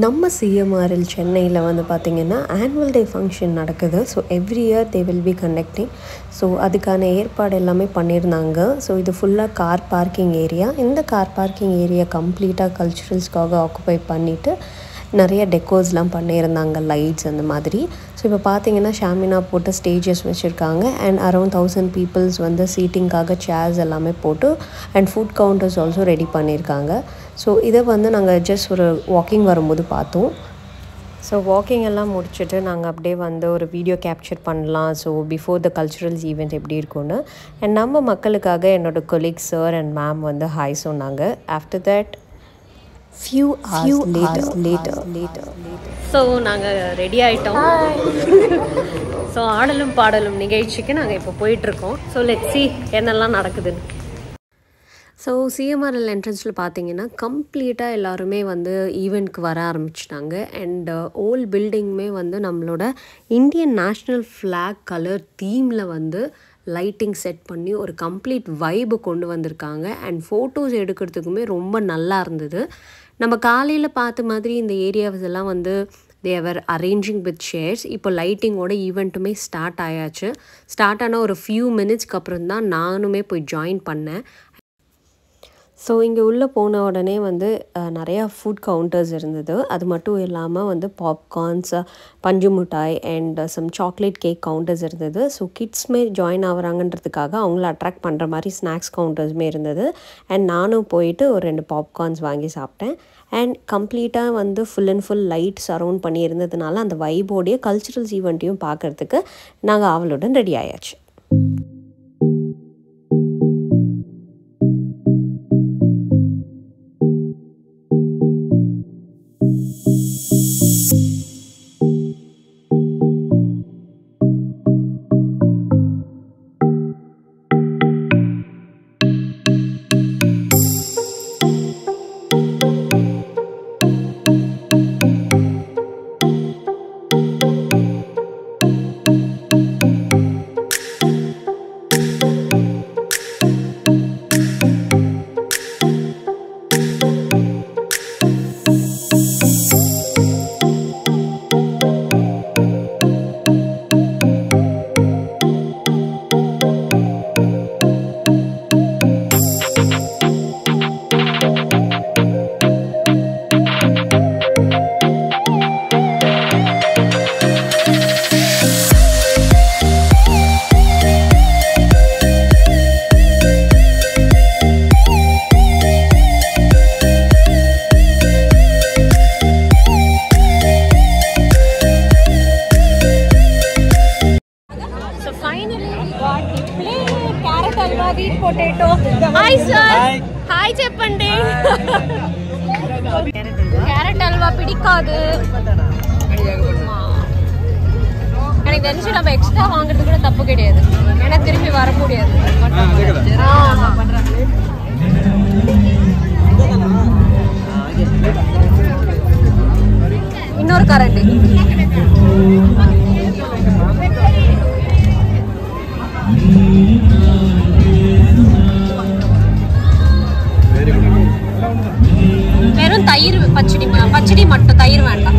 நம்ம சிஎம்ஆர்எல் சென்னையில் வந்து பார்த்திங்கன்னா ஆனுவல் டே ஃபங்க்ஷன் நடக்குது. So every year they will be conducting so அதுக்கான ஏற்பாடு எல்லாமே பண்ணியிருந்தாங்க. ஸோ இது ஃபுல்லாக கார் பார்க்கிங் ஏரியா இந்த கார் பார்க்கிங் ஏரியா கம்ப்ளீட்டாக கல்ச்சுரல்ஸ்க்காக ஆக்குபை பண்ணிவிட்டு நிறைய டெக்கோஸ்லாம் பண்ணியிருந்தாங்க லைட்ஸ் அந்த மாதிரி. ஸோ இப்போ பார்த்தீங்கன்னா ஷாமினா போட்டு ஸ்டேஜஸ் வச்சுருக்காங்க. அண்ட் அரௌண்ட் தௌசண்ட் பீப்புள்ஸ் வந்து சீட்டிங்காக சேர்ஸ் எல்லாமே போட்டு and food counters also ready பண்ணியிருக்காங்க ஸோ இதை வந்து நாங்கள் ஜஸ்ட் ஒரு வாக்கிங் வரும்போது பார்த்தோம். ஸோ வாக்கிங் எல்லாம் முடிச்சுட்டு நாங்கள் அப்படியே வந்து ஒரு வீடியோ கேப்சர் பண்ணலாம். So before the culturals event எப்படி இருக்கும்னு. அண்ட் நம்ம மக்களுக்காக என்னோடய கொலீக் சார் அண்ட் மேம் வந்து ஹாய் சொன்னாங்க. After that few few later later. later. So நாங்கள் ரெடி ஆயிட்டோம். ஸோ ஆடலும் பாடலும் நிகழ்ச்சிக்கு நாங்கள் இப்போ போயிட்டுருக்கோம். ஸோ லெட் சி என்னெல்லாம் நடக்குதுன்னு. ஸோ சிஎம்ஆர்எல் என்ட்ரன்ஸில் பார்த்தீங்கன்னா கம்ப்ளீட்டாக எல்லாருமே வந்து ஈவெண்ட்க்கு வர ஆரம்பிச்சிட்டாங்க. அண்ட் ஓல் பில்டிங்குமே வந்து நம்மளோட இந்தியன் நேஷ்னல் ஃப்ளாக் கலர் தீமில் வந்து லைட்டிங் செட் பண்ணி ஒரு கம்ப்ளீட் வைபு கொண்டு வந்திருக்காங்க. அண்ட் ஃபோட்டோஸ் எடுக்கிறதுக்குமே ரொம்ப நல்லா இருந்தது. நம்ம காலையில் பார்த்த மாதிரி இந்த ஏரியாஸ் எல்லாம் வந்து தேவர் அரேஞ்சிங் வித் ஷேர்ஸ் இப்போ லைட்டிங்கோட ஈவெண்ட்டுமே ஸ்டார்ட் ஆயாச்சு. ஸ்டார்ட் ஆன ஒரு ஃபியூ மினிட்ஸ்க்கு அப்புறம் தான் நானுமே போய் ஜாயின் பண்ணேன். ஸோ இங்கே உள்ளே போன உடனே வந்து நிறையா ஃபுட் கவுண்டர்ஸ் இருந்தது. அது மட்டும் இல்லாமல் வந்து பாப்கார்ன்ஸ் பஞ்சு மிட்டாய் and some chocolate cake counters இருந்தது. ஸோ கிட்ஸ்மே ஜாயின் ஆகுறாங்கன்றதுக்காக அவங்கள அட்ராக்ட் பண்ணுற மாதிரி ஸ்நாக்ஸ் கவுண்டர்ஸுமே இருந்தது. அண்ட் நானும் போயிட்டு ஒரு ரெண்டு பாப்கார்ன்ஸ் வாங்கி சாப்பிட்டேன். அண்ட் கம்ப்ளீட்டாக வந்து full and full light surround பண்ணி இருந்ததுனால அந்த வைபோடைய கல்ச்சுரல்ஸ் ஈவெண்ட்டையும் பார்க்குறதுக்கு நாங்கள் அவளுடன் ரெடி ஆயாச்சு. Carrot halwa wheat potato hi sir hi చెప్పండి கேரட் அல்வா பிடிக்காது ஆமா. எனக்கு தெரிஞ்சு நம்ம எக்ஸ்ட்ரா வாங்குறது கூட தப்பு கிடையாது ஏன்னா திரும்பி வர முடியாது பச்சடி பச்சடி மட்டும் தயிர் வேண்டாம்.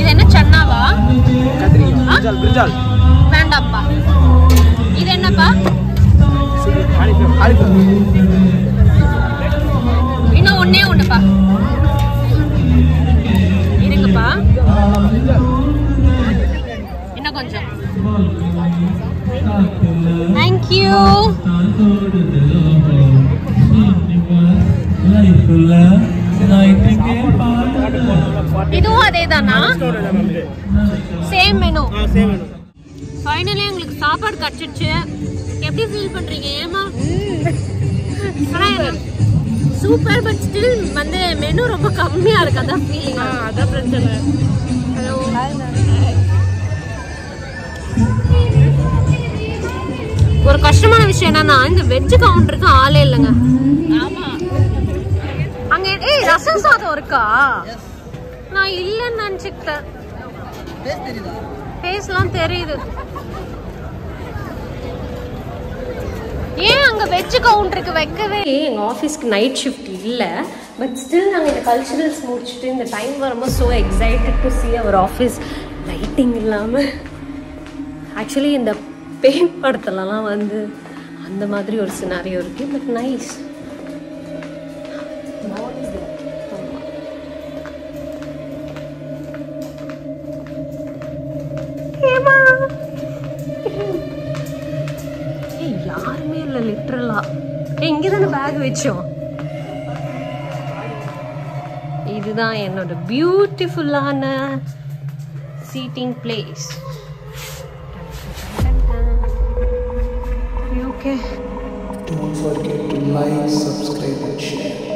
இது என்ன சன்னாவா? வேண்டாம்ப்பா. இது என்னப்பா? தேங்க்யூ இதுவும் அதே தானா சேம் மெனு ஃபைனலி உங்களுக்கு சாப்பாடு கிடைச்சிடுச்சு. எப்படி ஃபீல் பண்றீங்க? ஏமா சூப்பர் பட் ஸ்டில் வந்து மெனு ரொம்ப கம்மியா இருக்கு. அதான் ஃபீலிங் அதான் பிரச்சனை. ஒரு கஷ்டமான விஷயம் என்னன்னா இந்த வெஜ் கவுண்டருக்கு ஆளே இல்லைங்க. அங்க ஏய் ரசம் சாதம் இருக்கா? நான் இல்லைன்னு நினைச்சுக்கிட்டேன். ஃபேஸ்லாம் தெரியுது. ஏன் அங்க வெஜ் கவுண்டருக்கு வைக்கவே எங்கள் ஆஃபீஸ்க்கு நைட் ஷிஃப்ட் இல்லை. பட் ஸ்டில் நாங்கள் இந்த கல்ச்சுரல்ஸ் முடிச்சுட்டு இந்த டைம் வரும்போது so excited to see our office lighting இல்லாமல் ஆக்சுவலி இந்த பேய் படத்துலலாம் வந்து அந்த மாதிரி ஒரு சினாரியோ இருக்குது பட் நைஸ் ஏய் யாருமே இல்லை லிட்ரலா இங்கே தானே பேக் வச்சோம். இதுதான் என்னோட பியூட்டிஃபுல்லான seating place okay Don't forget to like, subscribe and share.